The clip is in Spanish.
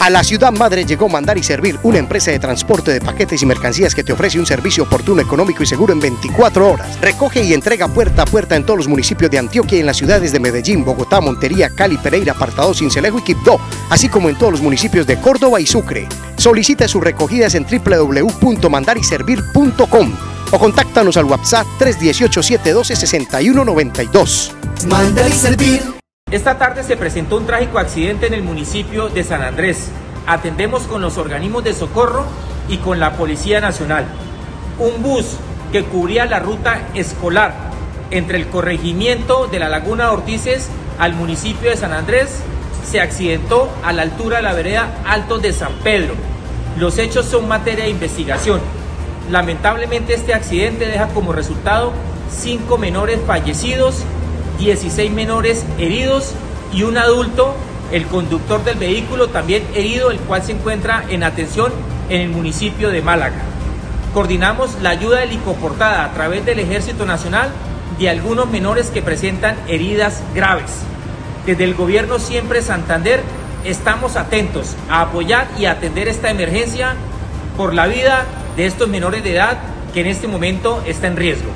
A la ciudad madre llegó Mandar y Servir, una empresa de transporte de paquetes y mercancías que te ofrece un servicio oportuno, económico y seguro en 24 horas. Recoge y entrega puerta a puerta en todos los municipios de Antioquia y en las ciudades de Medellín, Bogotá, Montería, Cali, Pereira, Apartado, Cincelejo y Quibdó, así como en todos los municipios de Córdoba y Sucre. Solicita sus recogidas en www.mandariservir.com o contáctanos al WhatsApp 318-712-6192. Mandar y Servir. Esta tarde se presentó un trágico accidente en el municipio de San Andrés. Atendemos con los organismos de socorro y con la Policía Nacional. Un bus que cubría la ruta escolar entre el corregimiento de la Laguna Ortices al municipio de San Andrés se accidentó a la altura de la vereda Alto de San Pedro. Los hechos son materia de investigación. Lamentablemente este accidente deja como resultado cinco menores fallecidos 16 menores heridos y un adulto, el conductor del vehículo también herido, el cual se encuentra en atención en el municipio de Málaga. Coordinamos la ayuda helicoportada a través del Ejército Nacional de algunos menores que presentan heridas graves. Desde el gobierno siempre Santander estamos atentos a apoyar y atender esta emergencia por la vida de estos menores de edad que en este momento está en riesgo.